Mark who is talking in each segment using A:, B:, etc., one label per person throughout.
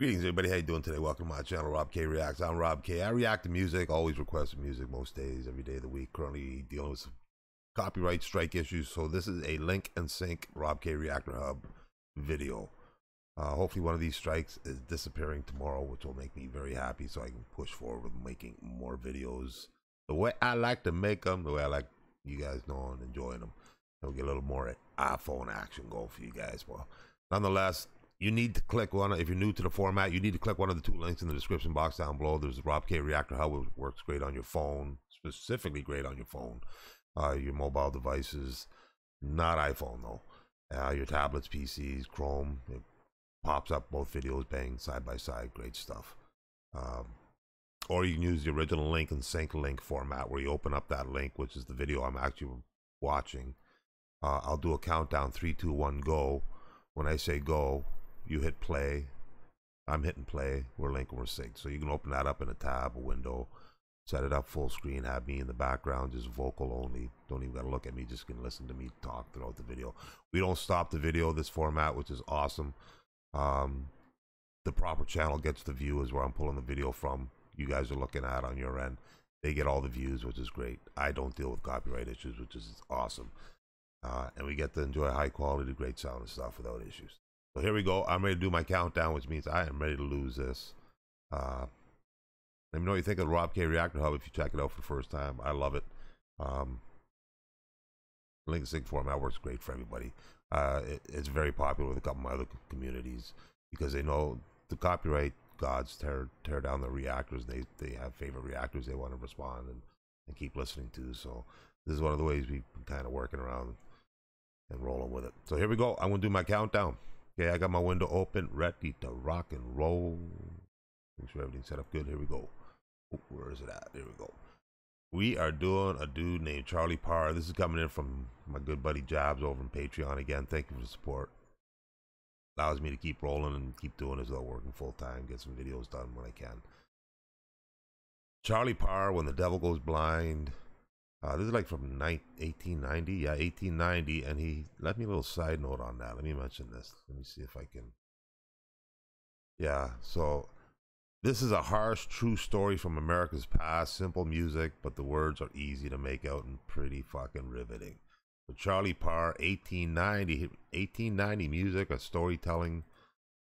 A: Greetings, everybody. How you doing today? Welcome to my channel, Rob K Reacts. I'm Rob K. I react to music, always requesting music most days, every day of the week. Currently dealing with some copyright strike issues, so this is a link and sync Rob K Reactor Hub video. Uh, hopefully, one of these strikes is disappearing tomorrow, which will make me very happy, so I can push forward with making more videos the way I like to make them, the way I like you guys know and enjoying them. I'll get a little more iPhone action going for you guys. Well, nonetheless, you need to click one. If you're new to the format, you need to click one of the two links in the description box down below. There's Rob K Reactor Hub, which works great on your phone, specifically great on your phone, uh, your mobile devices, not iPhone though. Uh, your tablets, PCs, Chrome. It pops up both videos, bang side by side, great stuff. Um, or you can use the original link and sync link format, where you open up that link, which is the video I'm actually watching. Uh, I'll do a countdown: three, two, one, go. When I say go, you hit play. I'm hitting play. We're linking, we're synced. So you can open that up in a tab, a window, set it up full screen, have me in the background, just vocal only. Don't even gotta look at me, just can listen to me talk throughout the video. We don't stop the video this format, which is awesome. Um, the proper channel gets the view is where I'm pulling the video from. You guys are looking at on your end. They get all the views, which is great. I don't deal with copyright issues, which is awesome. Uh, and we get to enjoy high quality, great sound and stuff without issues. Here we go. I'm ready to do my countdown, which means I am ready to lose this. Uh, let me know what you think of the Rob K Reactor Hub if you check it out for the first time. I love it. Um, link sync format works great for everybody. Uh, it, it's very popular with a couple of my other communities because they know the copyright gods tear tear down the reactors. They they have favorite reactors they want to respond and, and keep listening to. So this is one of the ways we've been kind of working around and rolling with it. So here we go. I'm gonna do my countdown. Okay, I got my window open, ready to rock and roll. Make sure everything's set up good. Here we go. Oh, where is it at? There we go. We are doing a dude named Charlie Parr. This is coming in from my good buddy Jabs over on Patreon. Again, thank you for the support. Allows me to keep rolling and keep doing as though working full time, get some videos done when I can. Charlie Parr, When the Devil Goes Blind. Uh, this is like from 1890. Yeah, 1890. And he left me a little side note on that. Let me mention this. Let me see if I can. Yeah, so this is a harsh, true story from America's past. Simple music, but the words are easy to make out and pretty fucking riveting. So Charlie Parr, 1890, 1890 music, a storytelling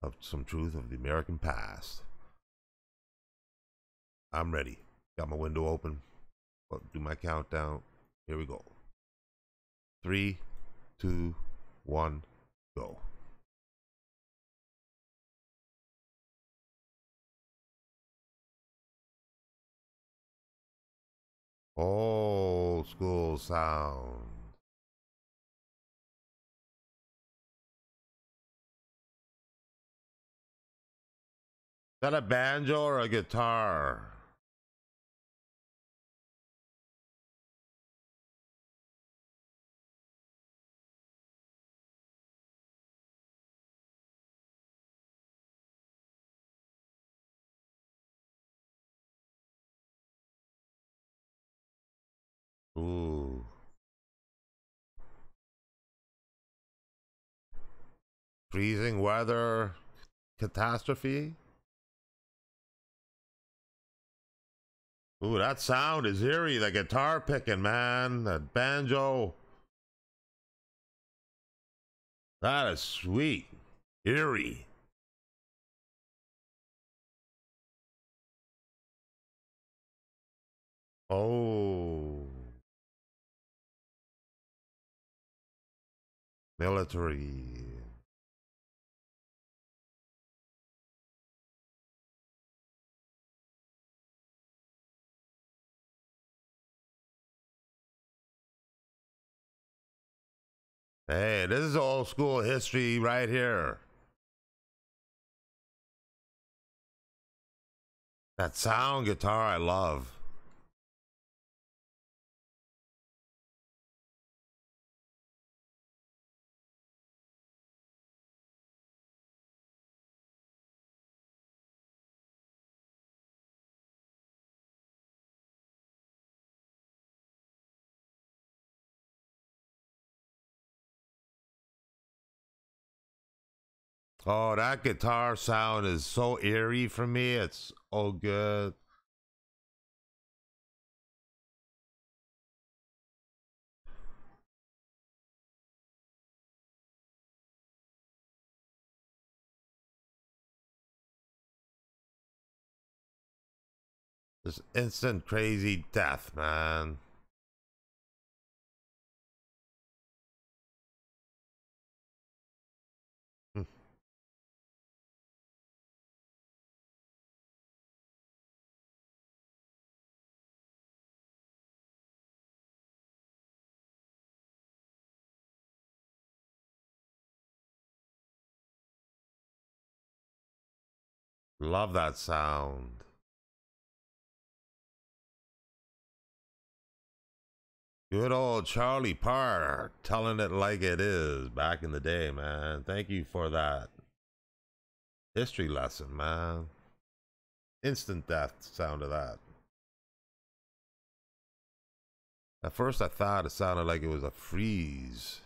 A: of some truth of the American past. I'm ready. Got my window open do my countdown. Here we go. Three, two, one, go. Old school sound. Is that a banjo or a guitar? Ooh. Freezing weather catastrophe. Ooh, that sound is eerie. The guitar picking, man. That banjo. That is sweet. Eerie. Oh. Military Hey, this is old school history right here. That sound guitar I love. Oh, that guitar sound is so eerie for me. It's so good. Just instant crazy death, man. Love that sound. Good old Charlie Parr telling it like it is back in the day, man. Thank you for that history lesson, man. Instant death sound of that. At first, I thought it sounded like it was a freeze,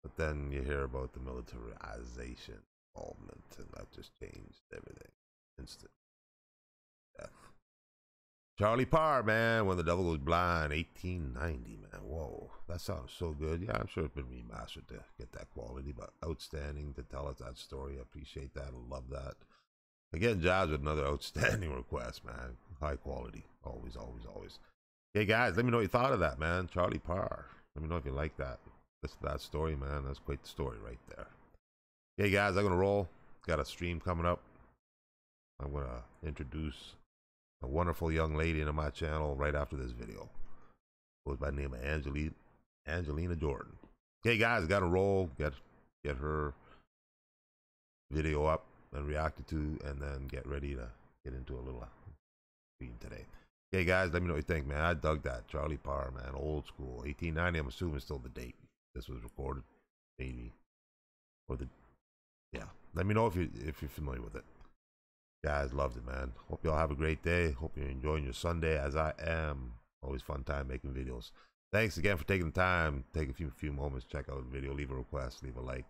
A: but then you hear about the militarization involvement, and that just changed everything. Instant death. Charlie Parr, man, When the Devil Goes Blind, 1890, man. Whoa, that sounds so good. Yeah, I'm sure it's been remastered to get that quality, but outstanding to tell us that story. I appreciate that. I love that. Again, Jazz with another outstanding request, man. High quality. Always, always, always. Hey, guys, let me know what you thought of that, man. Charlie Parr. Let me know if you like that. To that story, man. That's quite the story right there. Hey, guys, I'm going to roll. Got a stream coming up. I'm going to introduce a wonderful young lady into my channel right after this video. Goes by the name of Angelina, Angelina Jordan. Okay, guys, got to roll. Get get her video up and reacted to, and then get ready to get into a little reading today. Okay, guys, let me know what you think, man. I dug that Charlie Parr, man, old school, 1890. I'm assuming still the date this was recorded, maybe, or the yeah. Let me know if you if you're familiar with it. Guys, loved it, man. Hope y'all have a great day. Hope you're enjoying your Sunday as I am. Always fun time making videos. Thanks again for taking the time. Take a few few moments, check out the video, leave a request, leave a like.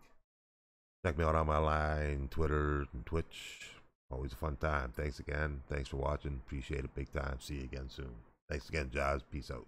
A: Check me out on my line, Twitter, and Twitch. Always a fun time. Thanks again. Thanks for watching. Appreciate it big time. See you again soon. Thanks again, Jazz. Peace out.